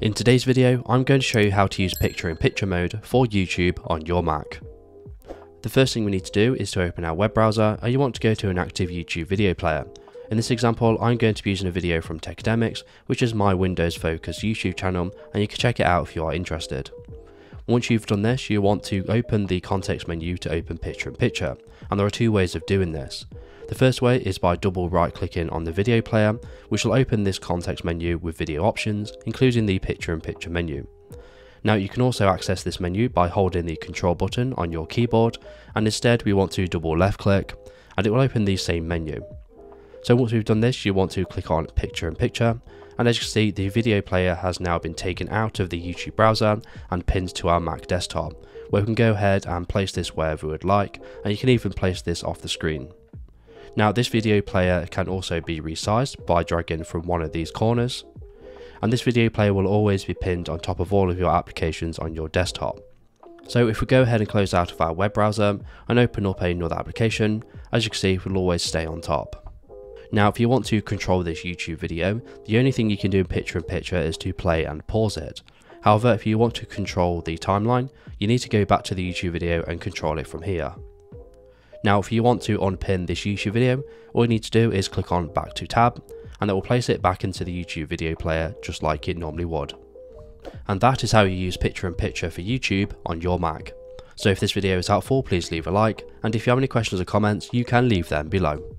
In today's video, I'm going to show you how to use picture-in-picture mode for YouTube on your Mac. The first thing we need to do is to open our web browser and you want to go to an active YouTube video player. In this example, I'm going to be using a video from Techademics, which is my Windows focused YouTube channel and you can check it out if you are interested. Once you've done this, you want to open the context menu to open picture-in-picture, and there are two ways of doing this. The first way is by double right clicking on the video player, which will open this context menu with video options, including the picture in picture menu. Now you can also access this menu by holding the control button on your keyboard and instead we want to double left click and it will open the same menu. So once we've done this you want to click on picture in picture and as you can see the video player has now been taken out of the YouTube browser and pinned to our Mac desktop where we can go ahead and place this wherever we would like and you can even place this off the screen. Now this video player can also be resized by dragging from one of these corners and this video player will always be pinned on top of all of your applications on your desktop. So if we go ahead and close out of our web browser and open up another application, as you can see it will always stay on top. Now if you want to control this YouTube video, the only thing you can do in picture in picture is to play and pause it. However, if you want to control the timeline, you need to go back to the YouTube video and control it from here. Now if you want to unpin this YouTube video, all you need to do is click on back to tab and it will place it back into the YouTube video player just like it normally would. And that is how you use picture in picture for YouTube on your Mac. So if this video is helpful please leave a like and if you have any questions or comments you can leave them below.